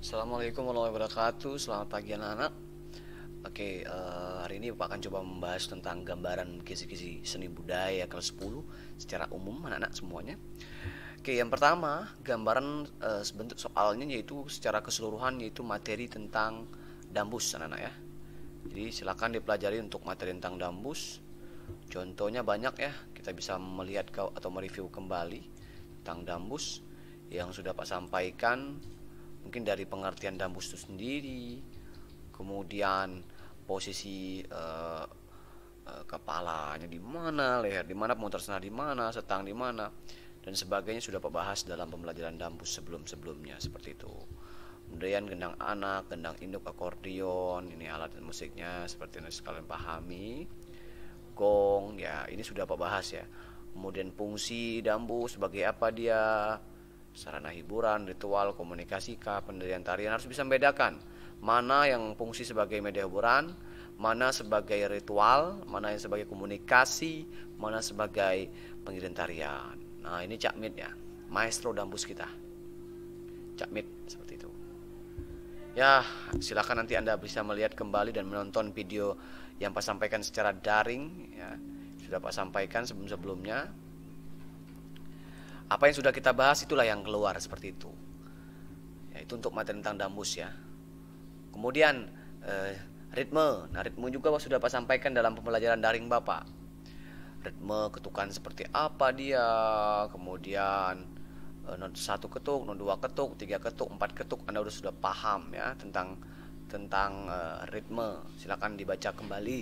Assalamualaikum warahmatullahi wabarakatuh. Selamat pagi anak-anak. Oke, uh, hari ini Bapak akan coba membahas tentang gambaran kisi-kisi seni budaya kelas 10 Secara umum anak-anak semuanya. Oke, yang pertama Gambaran uh, sebentuk soalnya yaitu secara keseluruhan Yaitu materi tentang dambus anak-anak ya. Jadi silakan dipelajari untuk materi tentang dambus. Contohnya banyak ya Kita bisa melihat atau mereview kembali Tentang dambus Yang sudah Pak sampaikan mungkin dari pengertian dambus itu sendiri kemudian posisi uh, uh, kepalanya di mana leher di mana pemutar senar di mana setang di mana dan sebagainya sudah Pak bahas dalam pembelajaran dambus sebelum-sebelumnya seperti itu. Kemudian gendang anak gendang induk akordion ini alat musiknya seperti yang sekalian pahami. Gong ya ini sudah Pak bahas ya. Kemudian fungsi dambus sebagai apa dia sarana hiburan, ritual, komunikasi, kah, pendirian tarian harus bisa membedakan mana yang fungsi sebagai media hiburan, mana sebagai ritual, mana yang sebagai komunikasi, mana sebagai pendirian tarian. Nah ini Cak Mit ya, maestro dambus kita. Cak Mit seperti itu. Ya silakan nanti anda bisa melihat kembali dan menonton video yang Pak sampaikan secara daring ya sudah Pak sampaikan sebelum-sebelumnya apa yang sudah kita bahas itulah yang keluar seperti itu. Ya, itu untuk materi tentang dambus ya. Kemudian eh, ritme. Nah, ritme juga sudah Pak sampaikan dalam pembelajaran daring Bapak. Ritme ketukan seperti apa dia, kemudian eh, not satu ketuk, not dua ketuk, tiga ketuk, empat ketuk, Anda sudah paham ya tentang tentang eh, ritme. Silakan dibaca kembali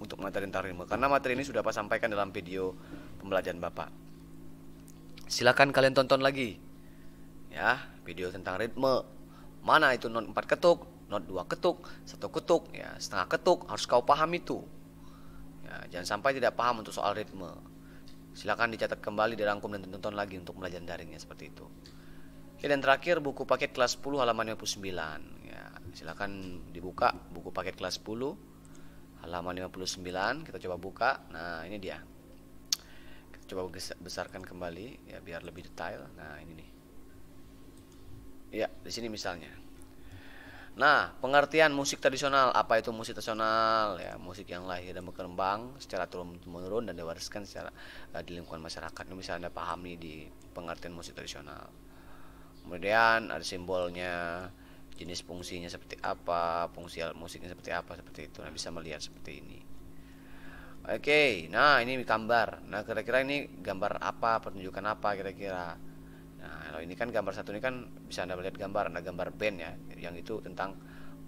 untuk materi tentang ritme karena materi ini sudah Pak sampaikan dalam video pembelajaran Bapak silakan kalian tonton lagi. Ya video tentang ritme. Mana itu not 4 ketuk not 2 ketuk satu ketuk ya setengah ketuk. Harus kau paham itu. Ya, jangan sampai tidak paham untuk soal ritme. Silakan dicatat kembali dirangkum dan tonton lagi untuk belajar daringnya seperti itu. Oke, dan terakhir buku paket kelas 10 halaman 59 ya silakan dibuka buku paket kelas 10 halaman 59 kita coba buka. Nah ini dia coba besarkan kembali ya biar lebih detail. Nah ini nih. Ya di sini misalnya. Nah pengertian musik tradisional. Apa itu musik tradisional? Ya musik yang lahir dan berkembang secara turun menurun dan diwariskan secara uh, di lingkungan masyarakat. Ini bisa anda pahami di pengertian musik tradisional. Kemudian ada simbolnya jenis fungsinya seperti apa fungsi musiknya seperti apa seperti itu. Nah bisa melihat seperti ini Oke, nah ini gambar. Nah kira-kira ini gambar apa, pertunjukan apa kira-kira. Nah kalau ini kan gambar satu ini kan bisa anda melihat gambar, ada gambar band ya, yang itu tentang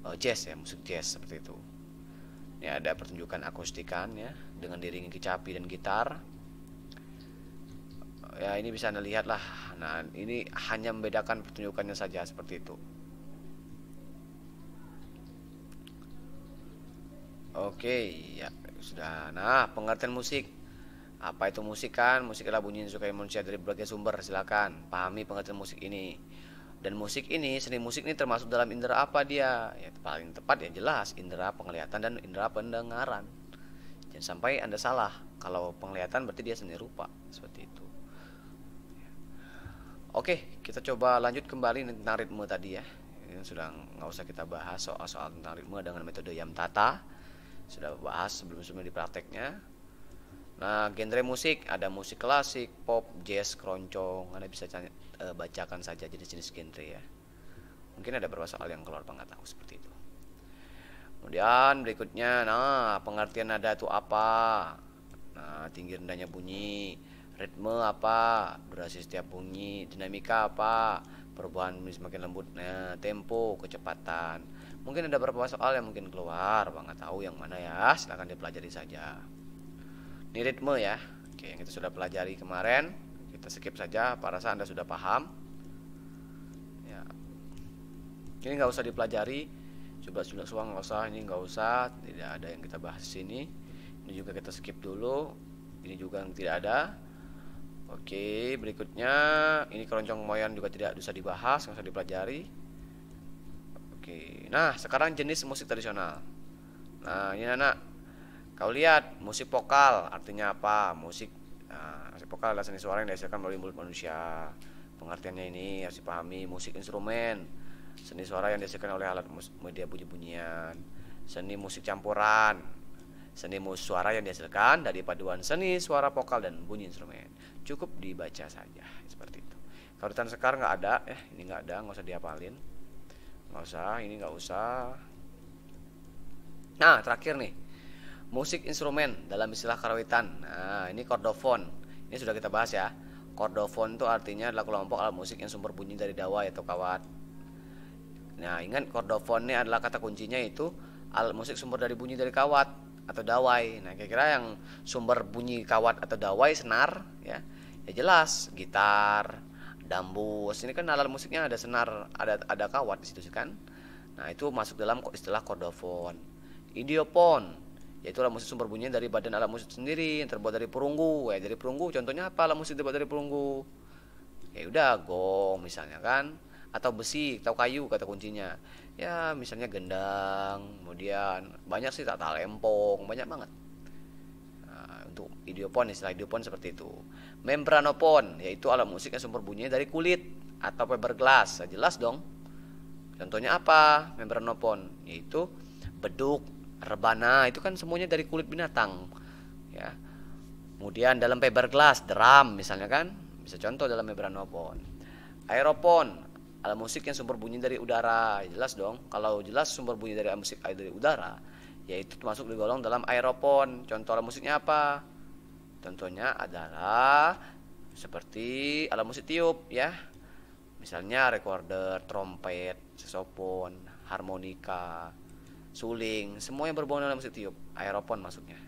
uh, jazz ya, musik jazz seperti itu. Ini ada pertunjukan akustikan ya, dengan diringi kecapi dan gitar. Ya ini bisa anda lihat lah. Nah ini hanya membedakan pertunjukannya saja seperti itu. Oke, ya sudah. Nah, pengertian musik. Apa itu musik kan? Musik adalah bunyi yang disukai manusia dari berbagai sumber. Silakan pahami pengertian musik ini. Dan musik ini, seni musik ini termasuk dalam indera apa dia? Ya, paling tepat ya jelas indera penglihatan dan indera pendengaran. Jangan sampai Anda salah. Kalau penglihatan berarti dia seni rupa, seperti itu. Oke, kita coba lanjut kembali tentang ritme tadi ya. Ini sudah nggak usah kita bahas soal-soal tentang ritme dengan metode Yam Tata sudah bahas sebelum-sebelumnya di prakteknya. Nah genre musik ada musik klasik pop jazz keroncong. Anda bisa uh, bacakan saja jenis-jenis genre ya. Mungkin ada beberapa soal yang keluar nggak tahu seperti itu. Kemudian berikutnya nah pengertian nada itu apa? Nah tinggi rendahnya bunyi ritme apa? Durasi setiap bunyi dinamika apa? Perubahan semakin lembut nah tempo kecepatan mungkin ada beberapa soal yang mungkin keluar bang nggak tahu yang mana ya. Silahkan dipelajari saja. Ini ritme ya. Oke yang kita sudah pelajari kemarin kita skip saja. Para rasa anda sudah paham. Ya. Ini nggak usah dipelajari. Coba sudah suang nggak usah. Ini nggak usah. Tidak ada yang kita bahas di sini. Ini juga kita skip dulu. Ini juga yang tidak ada. Oke, berikutnya ini keroncong moyan juga tidak bisa dibahas, nggak usah dipelajari. Oke, nah sekarang jenis musik tradisional. Nah ini anak, kau lihat musik vokal artinya apa? Musik, nah, musik vokal adalah seni suara yang dihasilkan melalui mulut manusia. Pengertiannya ini harus dipahami. Musik instrumen seni suara yang dihasilkan oleh alat media bunyi-bunyian seni musik campuran seni musik suara yang dihasilkan dari paduan seni suara vokal dan bunyi instrumen cukup dibaca saja seperti itu kalau di sekar nggak ada eh ini nggak ada nggak usah diapalin nggak usah ini nggak usah. Nah terakhir nih. Musik instrumen dalam istilah karawitan. Nah ini kordofon. Ini sudah kita bahas ya. Kordofon itu artinya adalah kelompok alat musik yang sumber bunyi dari dawai atau kawat. Nah ingat kordofon ini adalah kata kuncinya itu alat musik sumber dari bunyi dari kawat atau dawai. Nah kira-kira yang sumber bunyi kawat atau dawai senar ya ya jelas. Gitar dambus. Ini kan alat musiknya ada senar ada ada kawat di situ kan? Nah itu masuk dalam istilah kordofon. Idiopon yaitu alat musik sumber bunyi dari badan alat musik sendiri yang terbuat dari perunggu. Ya dari perunggu contohnya apa alat musik terbuat dari perunggu? Ya udah gong misalnya kan? Atau besi atau kayu kata kuncinya. Ya misalnya gendang kemudian banyak sih tak lempong banyak banget untuk idiopon istilah idiopon seperti itu. Membranopon yaitu alat musik yang sumber bunyinya dari kulit atau fiberglass nah, jelas dong. Contohnya apa? Membranopon yaitu beduk rebana itu kan semuanya dari kulit binatang. Ya. Kemudian dalam fiberglass drum misalnya kan? Bisa contoh dalam membranopon aeropon alat musik yang sumber bunyi dari udara. Jelas dong. Kalau jelas sumber bunyi dari musik dari udara yaitu termasuk digolong dalam aeropon. Contoh alat musiknya apa? Contohnya adalah seperti alat musik tiup ya. Misalnya recorder, trompet, saxophone, harmonika, suling, semua yang berhubungan dengan musik tiup, aeropon masuknya.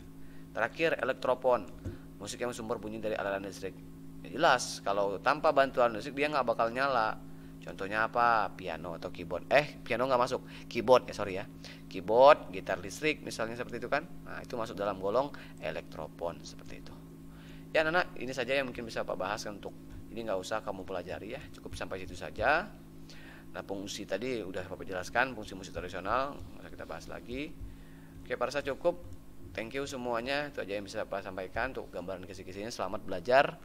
Terakhir elektropon, musik yang sumber bunyi dari alat listrik. Ya jelas, kalau tanpa bantuan musik dia nggak bakal nyala. Contohnya apa? Piano atau keyboard. Eh, piano nggak masuk. Keyboard ya, sorry ya. Keyboard, gitar listrik misalnya seperti itu kan. Nah, itu masuk dalam golong elektropon seperti itu. Ya, Nana, ini saja yang mungkin bisa Pak bahas untuk ini nggak usah kamu pelajari ya. Cukup sampai situ saja. Nah, fungsi tadi udah Bapak jelaskan, fungsi musik tradisional, usah kita bahas lagi. Oke, para saya cukup. Thank you semuanya. Itu aja yang bisa Pak sampaikan untuk gambaran kisi-kisinya. Selamat belajar.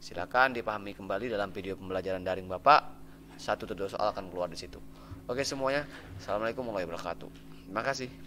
Silakan dipahami kembali dalam video pembelajaran daring Bapak satu atau dua soal akan keluar di situ. Oke semuanya, assalamualaikum warahmatullahi wabarakatuh. Terima kasih.